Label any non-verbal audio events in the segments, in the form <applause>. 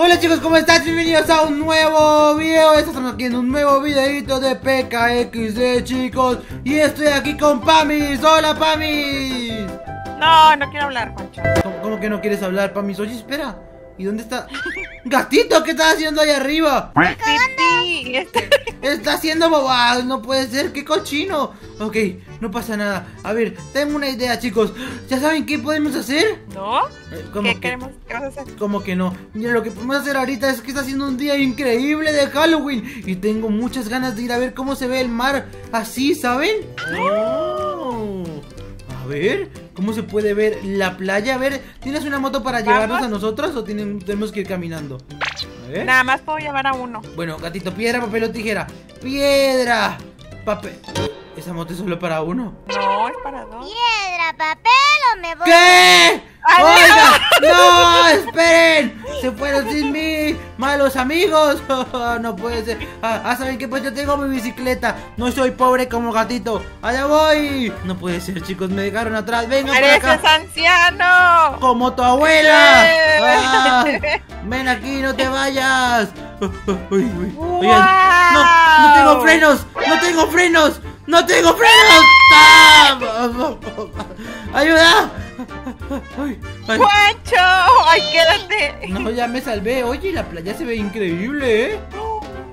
Hola chicos, ¿cómo están? Bienvenidos a un nuevo video Estamos aquí en un nuevo videito de PKXD chicos Y estoy aquí con Pamis ¡Hola Pamis! No, no quiero hablar, Juancho ¿Cómo, cómo que no quieres hablar Pamis? Oye, espera ¿Y dónde está? <laughs> ¡Gatito! ¿Qué estás haciendo ahí arriba? Sí, este- Está haciendo bobadas, no puede ser, qué cochino Ok, no pasa nada A ver, tengo una idea chicos ¿Ya saben qué podemos hacer? ¿No? Eh, ¿cómo ¿Qué que- queremos? ¿Qué vas a hacer? Como que no. Mira, lo que podemos hacer ahorita es que está haciendo un día increíble de Halloween. Y tengo muchas ganas de ir a ver cómo se ve el mar así, ¿saben? Oh. A ver, ¿cómo se puede ver la playa? A ver, ¿tienes una moto para llevarnos a nosotros o tienen- tenemos que ir caminando? Ver. Nada más puedo llevar a uno Bueno, gatito, piedra, papel o tijera. ¡Piedra! Papel. Esa moto es solo para uno. No, es para dos Piedra, papel o me voy. ¿Qué? ¡Ay, ¡Oiga! ¡No! ¡Esperen! ¡Se fueron sin mí! ¡Malos amigos! <laughs> no puede ser. Ah, ah, ¿saben qué? Pues yo tengo mi bicicleta. No soy pobre como gatito. ¡Allá voy! No puede ser, chicos. Me dejaron atrás. ¡Venga por ¡Eres acá! anciano! ¡Como tu abuela! <laughs> ¡Ven aquí! ¡No te vayas! <laughs> ¡No! ¡No tengo frenos! ¡No tengo frenos! ¡No tengo frenos! ¡Ah! ¡Ayuda! Ay, ay. ¡Juancho! ¡Ay, quédate! No, ya me salvé. Oye, la playa se ve increíble, ¿eh?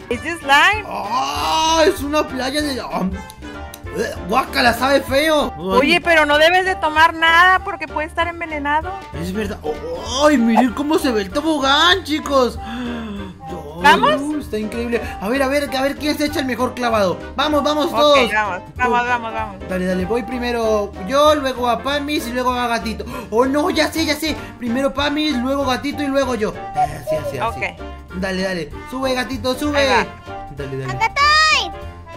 ¿Es slime? ¡Ah! Es una playa de. eh, ¡Guácala! ¡Sabe feo! Oye, pero no debes de tomar nada porque puede estar envenenado Es verdad. Oh, ¡Ay! Miren cómo se ve el tobogán, chicos. Ay, ¿Vamos? Está increíble. A ver, a ver, a ver quién se echa el mejor clavado. Vamos, vamos Ok, todos. vamos, vamos, vamos, vamos Dale, dale, voy primero yo, luego a Pamis y luego a Gatito. Oh no, ya sé, ya sé. Primero Pamis, luego Gatito y luego yo. Así, así, así. Ok. Dale, dale. Sube, Gatito, sube. Dale, dale. Acá estoy.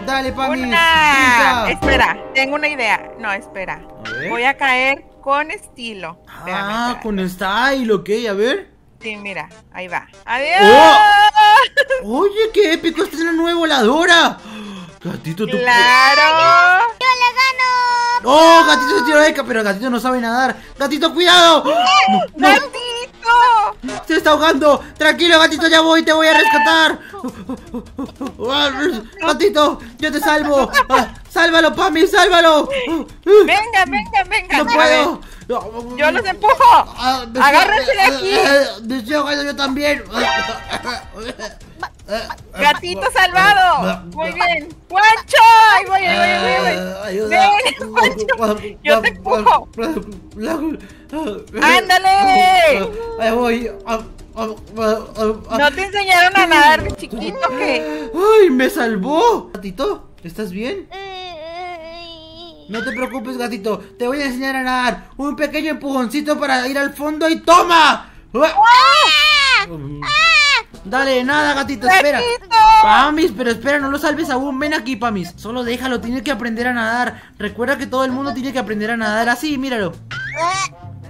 Dale, Pamis. Una. Espera, tengo una idea. No, espera. A ver. Voy a caer con estilo. Ah, espérame. con style, ok, a ver. Sí, mira, ahí va. ¡Adiós! ¡Oh! <laughs> Oye, qué épico, esta es una nueva voladora. Gatito, tú. ¡Claro! Yo le gano. ¡Oh, gatito se tiró de ca- pero gatito no sabe nadar. Gatito, cuidado. No, <gasps> no, ¡Gatito! se está ahogando. Tranquilo, gatito, ya voy, te voy a rescatar. Gatito, yo te salvo. Ah, Sálvalo, Pami, sálvalo. Venga, venga, venga. No puedo. Yo los empujo. Ah, Agárrense de aquí. eh, yo también. Gatito salvado. Muy bien. ¡Juancho! Ahí voy, voy, voy. Eh, Ayuda. Ven, Juancho. Yo te empujo. ¡Ándale! Ahí voy. ¿No te enseñaron a nadar de chiquito qué? ¡Ay, me salvó! Gatito, ¿estás bien? No te preocupes, gatito. Te voy a enseñar a nadar. Un pequeño empujoncito para ir al fondo y ¡toma! ¡Ah! Dale, nada, gatito, espera. Pamis, pero espera, no lo salves aún. Ven aquí, Pamis. Solo déjalo, tiene que aprender a nadar. Recuerda que todo el mundo tiene que aprender a nadar así, míralo.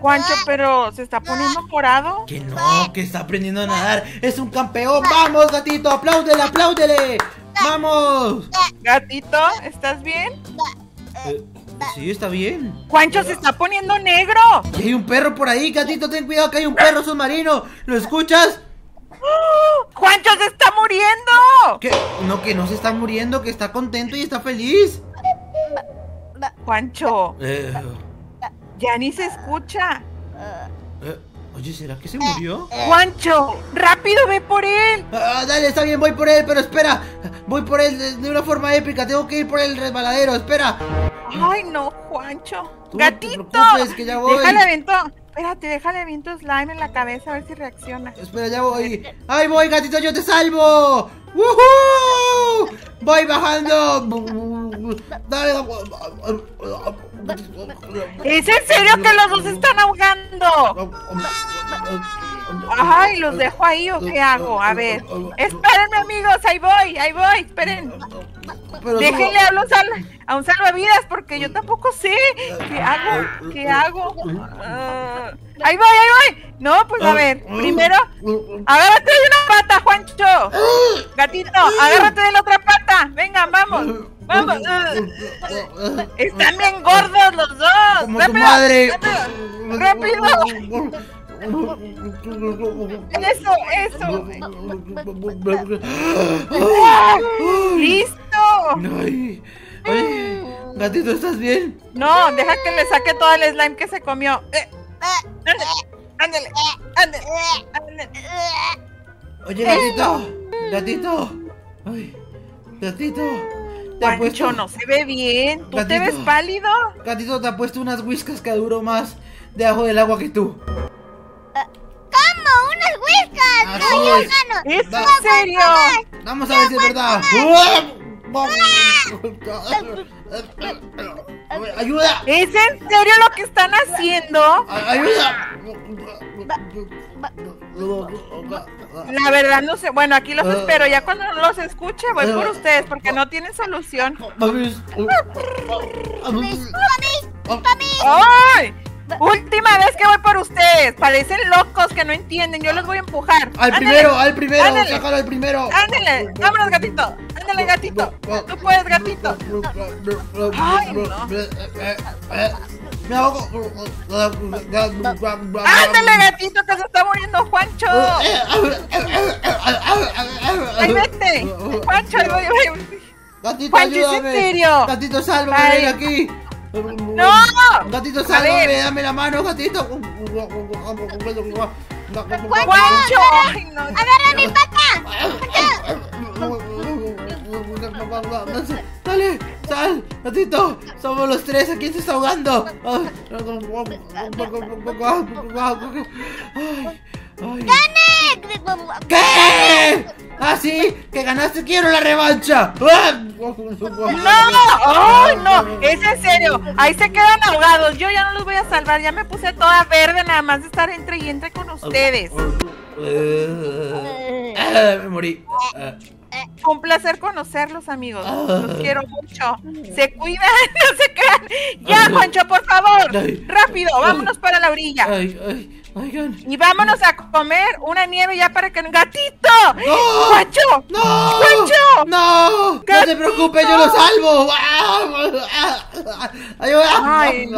Juancho, pero se está poniendo morado. Que no, que está aprendiendo a nadar. Es un campeón. ¡Vamos, gatito! ¡Apláudele, apláudele! ¡Vamos! Gatito, ¿estás bien? Eh, sí, está bien. Juancho se está poniendo negro. Y hay un perro por ahí, gatito, ten cuidado que hay un perro submarino. ¿Lo escuchas? <gasps> ¡Juancho se está muriendo! Que no, que no se está muriendo, que está contento y está feliz. Juancho, Eh, ya ni se escucha. eh, oye, ¿será que se murió? Juancho, rápido ve por él. Ah, dale, está bien, voy por él, pero espera. Voy por él de, de una forma épica. Tengo que ir por el resbaladero, espera. Ay, no, Juancho. Tú no te Gatito. preocupes, que ya voy. Déjale aviento. Espérate, déjale aviento slime en la cabeza a ver si reacciona. Espera, ya voy. ¡Ahí voy, gatito! ¡Yo te salvo! ¡Woohoo! ¡Voy bajando! Dale. ¿Es en serio que los dos están ahogando? Ay, los dejo ahí o qué hago? A ver. Espérenme, amigos, ahí voy, ahí voy, esperen. Pero Déjenle hablar a un salvavidas porque yo tampoco sé. ¿Qué hago? ¿Qué hago? Ah, ahí voy, ahí voy. No, pues a ver, primero, agárrate de una pata, Juancho. Gatito, <gasps> agárrate de la otra pata. Vengan, vamos. Vamos. Están bien gordos los dos. Como tu Rápido, madre. rápido, Rápido. Eso, eso. ¡Listo! Ay, ay, gatito, ¿estás bien? No, deja que le saque todo el slime que se comió. Eh, ándale, ándale, ándale. Oye, gatito, gatito. Ay, gatito. Te ha puesto, no se ve bien. ¿Tú te ves pálido? gatito, te ha puesto unas whiskas que duró más debajo del agua que tú. ¿Cómo? ¡Unas whiskas! Así ¡No, yo es. gano! ¿Es Va. en serio? Vamos a ver si es verdad. ¡Ayuda! ¿Es en serio lo que están haciendo? ¡Ayuda! La verdad no sé. Bueno, aquí los Ah. espero. Ya cuando los escuche voy por ustedes porque no tienen solución. ¡Ay! Última vez que voy por ustedes. Parecen locos que no entienden. Yo los voy a empujar. Al Ándale, primero, al primero, ándale. sácalo al primero. Ándale, vámonos, gatito. Ándale, gatito. Tú puedes, gatito. Ay, no. Me ahogo. Ándale, gatito, que se está muriendo Juancho. Ahí vete. Juancho, ahí voy, voy. Gatito, Juancho, ¿es en ayúdame. serio? Gatito, sálvame, Ay. ven aquí. ¡No! Gatito, sálvame, dame la mano, gatito. No. ¡Agarra mi pata! Dale, sal, gatito. Somos los tres. ¿A quién se está ahogando? Ay, ay. ¿Qué? ¿Ah, sí? ¿Que ganaste? ¡Quiero la revancha! ¡No! ¡Ay, no! Es en serio. Ahí se quedan ahogados. Yo ya no los voy a salvar. Ya me puse toda verde nada más de estar entre y entre con ustedes. Ah, me morí. Ah, un placer conocerlos, amigos. Ah. Los quiero mucho. Se cuidan, <laughs> no se quedan. Ya, Juancho, por favor. Rápido, vámonos para la orilla. Y vámonos a comer una nieve ya para que... ¡Gatito! ¡No! ¡Juancho! ¡No! ¡No! ¡No te ¡Gatito! preocupes, yo lo salvo! <laughs> ¡Ayuda! Ay.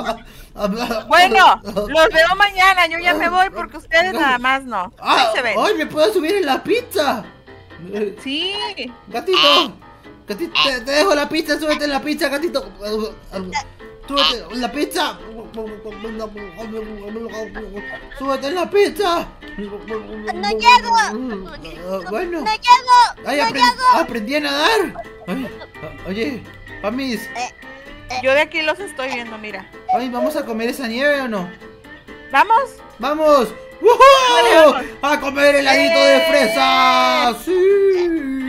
Bueno, los veo mañana. Yo ya me voy porque ustedes nada más no. Ahí Ah, se ven. ¡Ay, me puedo subir en la pizza! Eh, Sí. Gatito, gatito, te, te dejo la pizza, súbete en la pizza, gatito. Súbete en la pizza. Súbete en la pizza. No llego. Bueno, ¡No llego! ay, ¡No llego! aprendí a nadar. Ay, oye, Pamis, Yo de aquí los estoy viendo, mira. ay, ¿vamos a comer esa nieve o no? ¿Vamos? ¡Vamos! ¡Woohoo! ¡A comer heladito de ¡Eh! fresa! ¡Sí!